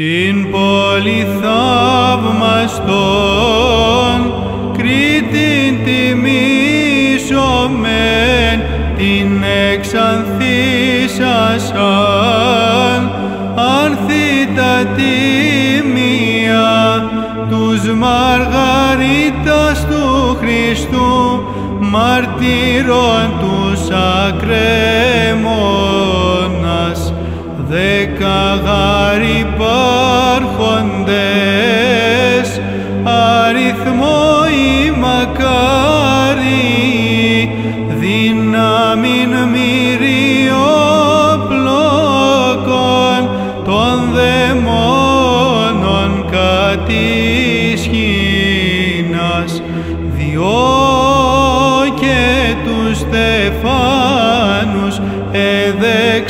την πολυθαύμαστον Κρήτην τιμήσομεν την εξανθήσασαν άνθητα τιμία τους Μαργαρίτας του Χριστού μαρτύρων τους ακρέμονας δέκα αριθμό η μακάρι δύναμιν μυριοπλόκων των δαιμόνων κατησχήνας διό και τους στεφάνους εδε